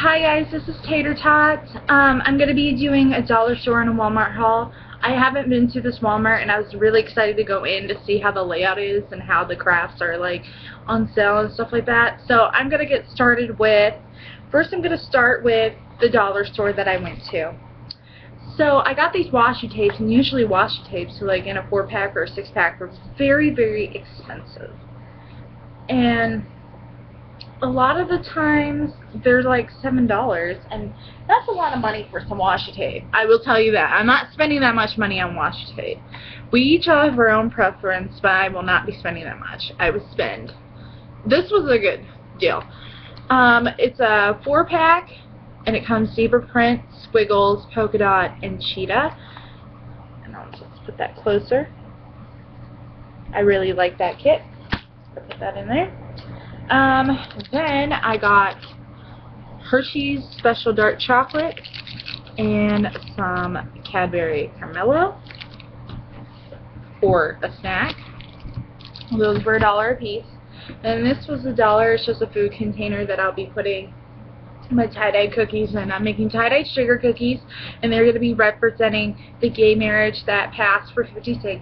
Hi guys, this is Tater Tots. Um, I'm going to be doing a dollar store and a Walmart haul. I haven't been to this Walmart and I was really excited to go in to see how the layout is and how the crafts are like on sale and stuff like that. So I'm going to get started with, first I'm going to start with the dollar store that I went to. So I got these washi tapes and usually washi tapes so like in a 4 pack or a 6 pack are very very expensive. And a lot of the times they're like seven dollars and that's a lot of money for some washi tape. I will tell you that. I'm not spending that much money on washi tape. We each have our own preference but I will not be spending that much. I would spend. This was a good deal. Um, it's a four pack and it comes zebra print squiggles polka dot and cheetah. And I'll just put that closer. I really like that kit. Put that in there um, then I got Hershey's Special Dark Chocolate and some Cadbury Caramello for a snack. Those were a dollar a piece. And this was a dollar. It's just a food container that I'll be putting my tie-dye cookies and I'm making tie-dye sugar cookies and they're going to be representing the gay marriage that passed for 56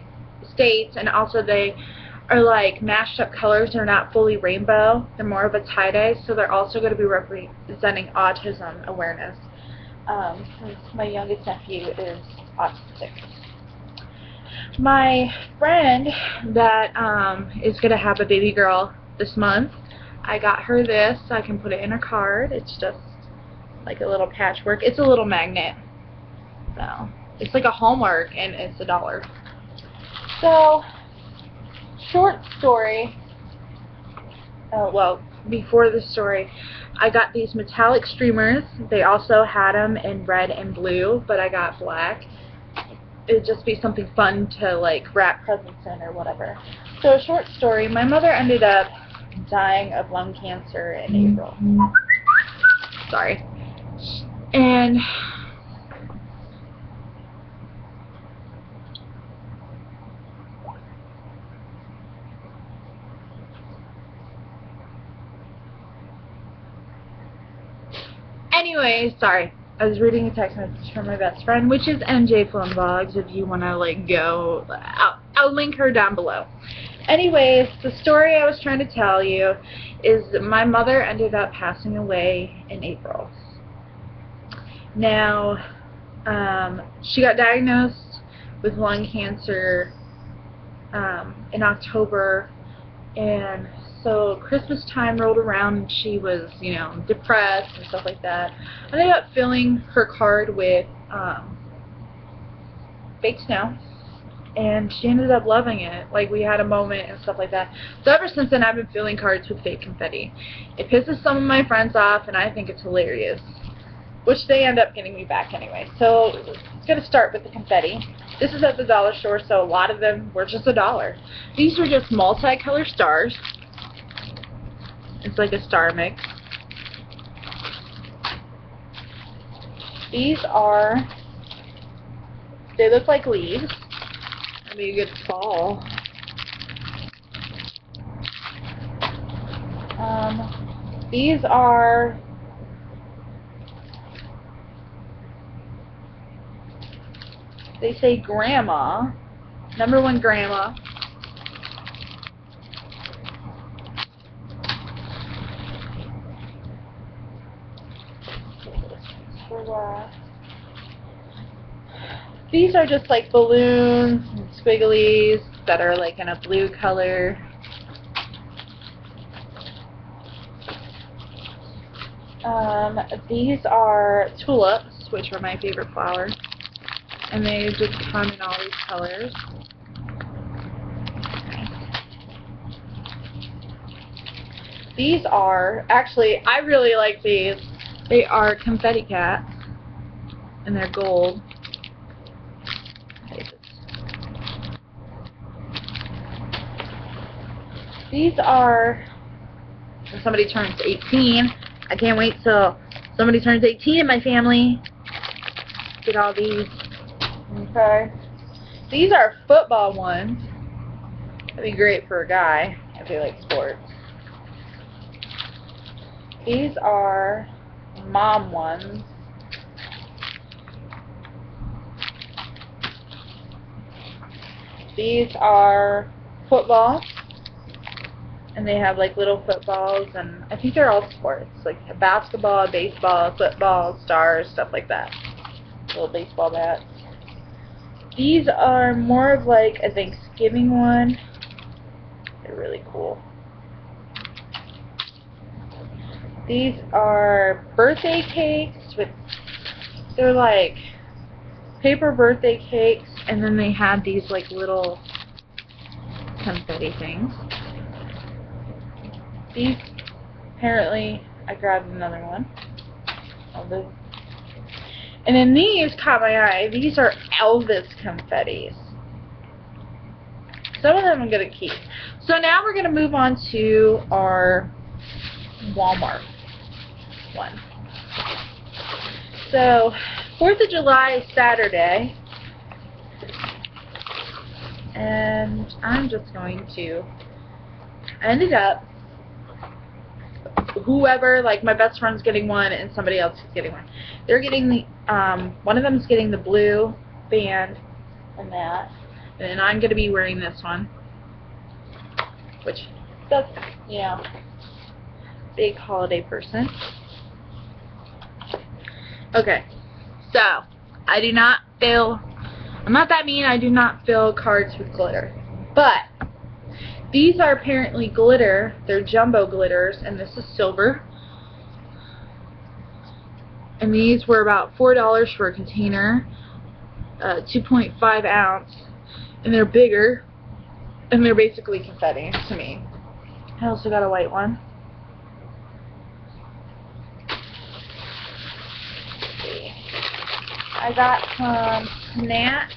states and also they are like mashed up colors. They're not fully rainbow. They're more of a tie-dye, so they're also going to be representing autism awareness. Um, my youngest nephew is autistic. My friend that um, is going to have a baby girl this month, I got her this. So I can put it in a card. It's just like a little patchwork. It's a little magnet. So it's like a Hallmark, and it's a dollar. So short story, oh, well, before the story, I got these metallic streamers. They also had them in red and blue, but I got black. It would just be something fun to like wrap presents in or whatever. So short story, my mother ended up dying of lung cancer in April. Sorry. And Anyway, sorry. I was reading a text message from my best friend, which is MJ Film if you want to, like, go. I'll, I'll link her down below. Anyways, the story I was trying to tell you is that my mother ended up passing away in April. Now, um, she got diagnosed with lung cancer um, in October, and so Christmas time rolled around and she was, you know, depressed and stuff like that. I ended up filling her card with um, fake snow and she ended up loving it. Like we had a moment and stuff like that. So ever since then I've been filling cards with fake confetti. It pisses some of my friends off and I think it's hilarious. Which they end up getting me back anyway. So it's gonna start with the confetti. This is at the dollar store, so a lot of them were just a dollar. These were just multicolored stars. It's like a star mix. These are, they look like leaves. I mean, you could fall. Um, these are they say grandma, number one grandma. These are just like balloons and squigglies that are like in a blue color. Um, these are tulips, which are my favorite flower. And they just come in all these colors. These are, actually, I really like these. They are confetti cats, and they're gold. These are, when somebody turns 18. I can't wait till somebody turns 18 in my family. Get all these. Okay. These are football ones. That'd be great for a guy if he likes sports. These are mom ones. These are football. And they have like little footballs and I think they're all sports. Like basketball, baseball, football, stars, stuff like that. Little baseball bats. These are more of like a Thanksgiving one. They're really cool. These are birthday cakes with, they're like paper birthday cakes and then they had these like little confetti things. These, apparently, I grabbed another one. And then these caught my eye. These are Elvis confettis. Some of them I'm going to keep. So now we're going to move on to our Walmart one. So, 4th of July is Saturday. And I'm just going to, I ended up, whoever, like my best friend's getting one and somebody else is getting one. They're getting the, um, one of them's getting the blue band and that. And I'm going to be wearing this one. Which, that's, you know, big holiday person. Okay, so, I do not fill, I'm not that mean, I do not fill cards with glitter. But, these are apparently glitter, they're jumbo glitters, and this is silver. And these were about $4 for a container, uh, 2.5 ounce, and they're bigger, and they're basically confetti to me. I also got a white one. I got some snacks.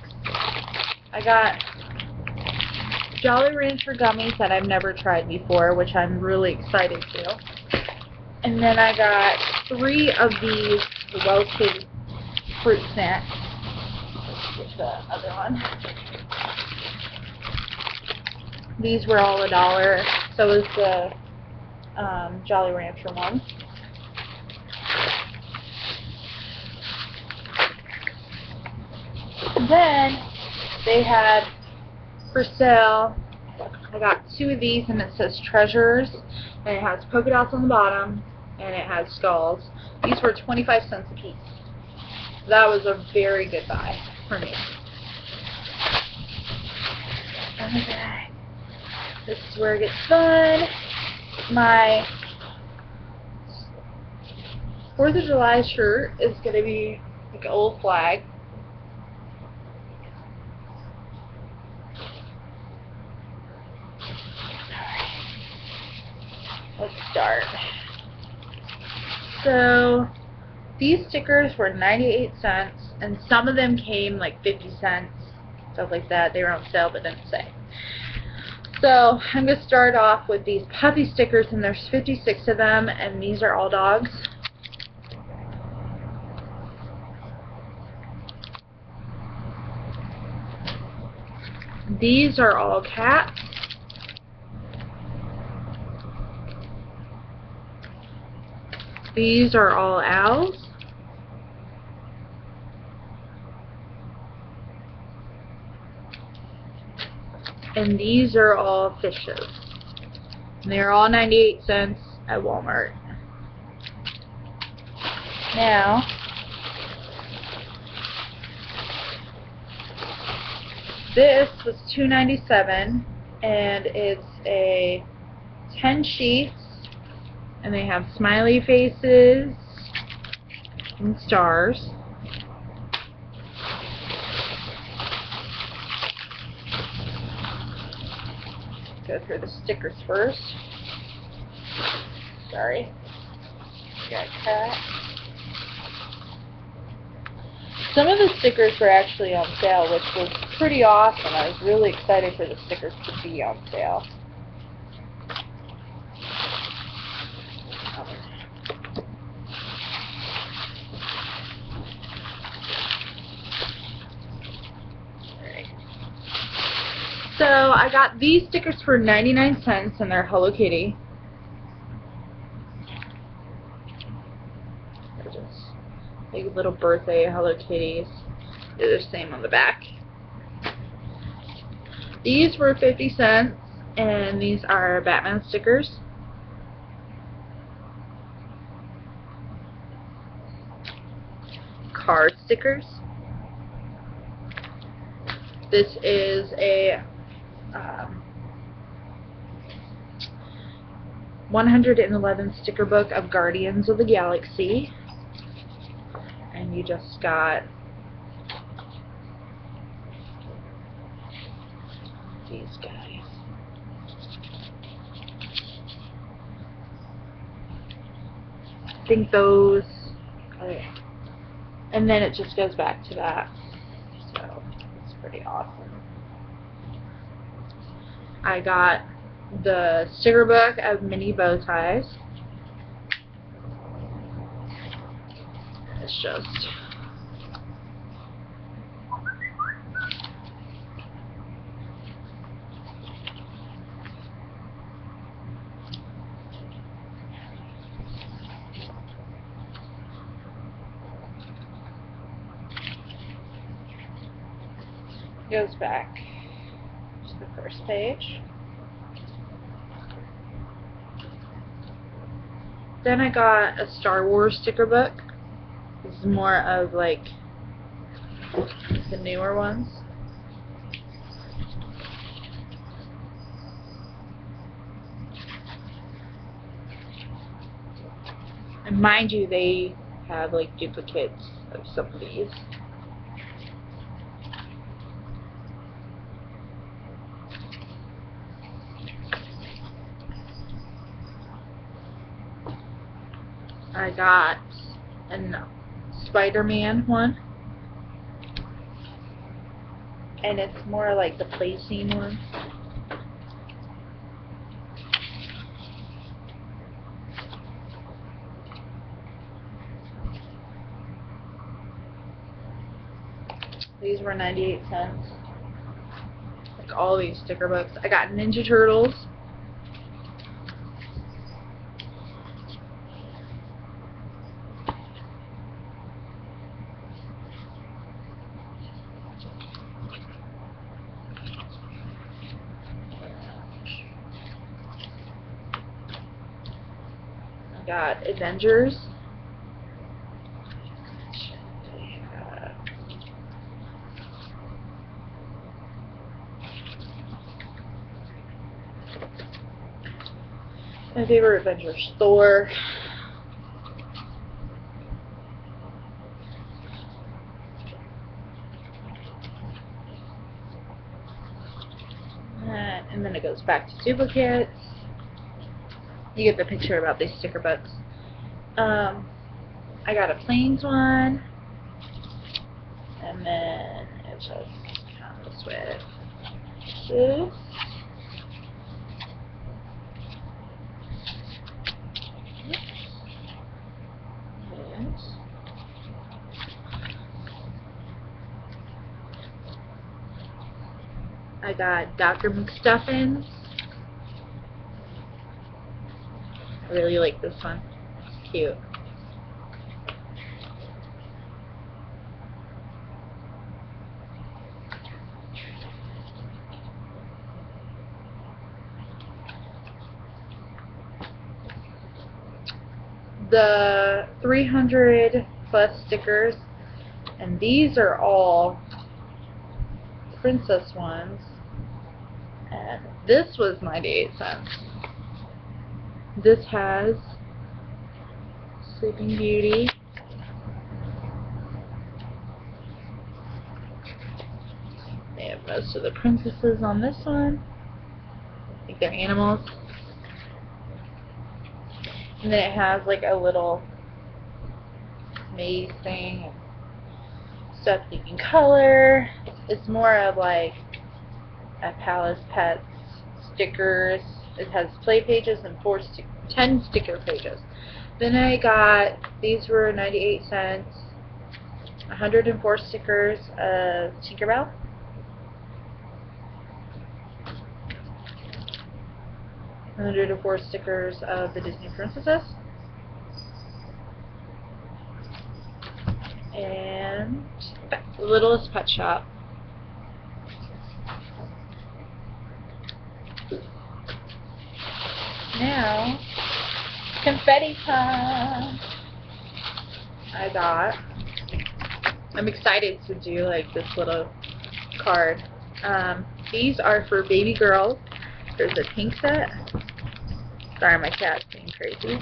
I got Jolly Rancher gummies that I've never tried before, which I'm really excited to. And then I got three of these roasted fruit snacks. Which the other one. These were all a dollar. So was the um, Jolly Rancher one. Then they had for sale, I got two of these and it says treasures and it has polka dots on the bottom and it has skulls. These were 25 cents a piece. That was a very good buy for me. Okay. This is where it gets fun. My 4th of July shirt is going to be like an old flag. Let's start. So, these stickers were 98 cents, and some of them came like 50 cents, stuff like that. They were on sale, but didn't say. So, I'm going to start off with these puppy stickers, and there's 56 of them, and these are all dogs. These are all cats. These are all owls. And these are all fishes. And they're all 98 cents at Walmart. Now, this was $2.97 and it's a 10 sheets and they have smiley faces and stars. Go through the stickers first. Sorry. Got cat. Some of the stickers were actually on sale, which was pretty awesome. I was really excited for the stickers to be on sale. I got these stickers for 99 cents and they're Hello Kitty. They're just like little birthday Hello Kitties. They're the same on the back. These were 50 cents, and these are Batman stickers. Card stickers. This is a um, 111 sticker book of Guardians of the Galaxy. And you just got these guys. I think those, and then it just goes back to that. So it's pretty awesome. I got the sticker book of mini bow ties. It's just goes back page. Then I got a Star Wars sticker book. This is more of like the newer ones. And mind you, they have like duplicates of some of these. I got a Spider-Man one. And it's more like the play scene one. These were 98 cents. Like all these sticker books. I got Ninja Turtles. Got Avengers. My favorite Avengers, Thor. Uh, and then it goes back to duplicates you get the picture about these sticker books. Um, I got a planes one, and then it just comes with this. I got Doc McStuffins. I really like this one. It's cute. The 300 plus stickers, and these are all princess ones, and this was 98 cents. This has Sleeping Beauty. They have most of the princesses on this one. I think they're animals. And then it has like a little maze thing stuff you can color. It's more of like a Palace Pets stickers it has play pages and four 10 sticker pages. Then I got, these were 98 cents, 104 stickers of Tinkerbell. Hundred and four stickers of the Disney Princesses. and the littlest pet shop. Now, confetti time. I got. I'm excited to do like this little card. Um, these are for baby girls. There's a pink set. Sorry, my cat's being crazy.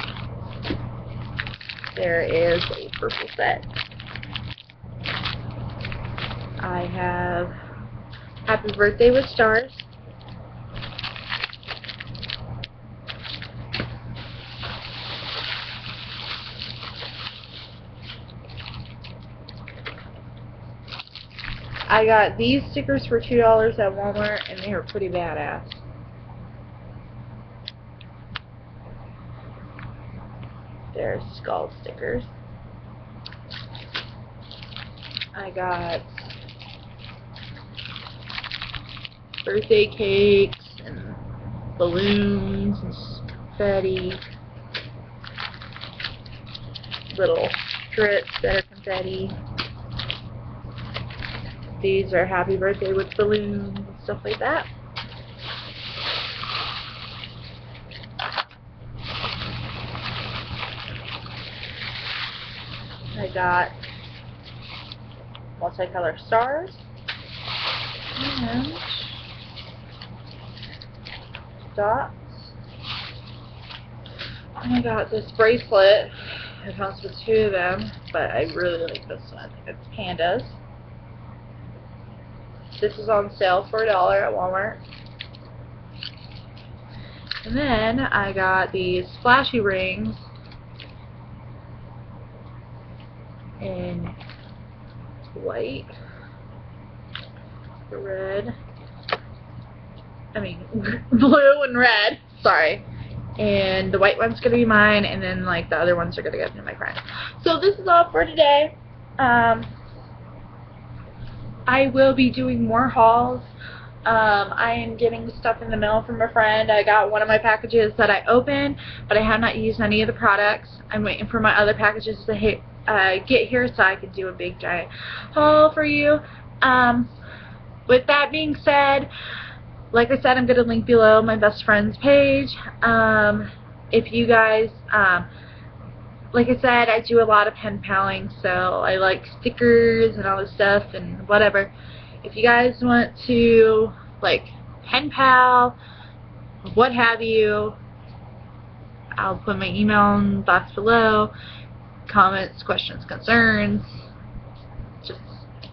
There is a purple set. I have Happy Birthday with Stars. I got these stickers for $2 at Walmart, and they are pretty badass. They're skull stickers. I got birthday cakes and balloons and confetti. Little strips that are confetti. These are happy birthday with balloons and stuff like that. I got multicolor stars and dots. I got this bracelet. It comes with two of them, but I really like this one. It's pandas. This is on sale for a dollar at Walmart. And then I got these splashy rings in white, red, I mean blue and red, sorry. And the white one's going to be mine, and then like the other ones are going to go to my friends. So this is all for today. Um, I will be doing more hauls. Um, I am getting stuff in the mail from a friend. I got one of my packages that I opened, but I have not used any of the products. I'm waiting for my other packages to hit, uh, get here so I can do a big giant haul for you. Um, with that being said, like I said, I'm going to link below my best friend's page. Um, if you guys, um, like I said, I do a lot of pen paling, so I like stickers and all this stuff and whatever. If you guys want to, like, pen pal, what have you, I'll put my email in the box below. Comments, questions, concerns. Just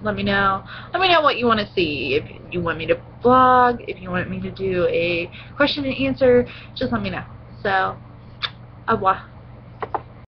let me know. Let me know what you want to see. If you want me to blog, if you want me to do a question and answer, just let me know. So, au revoir.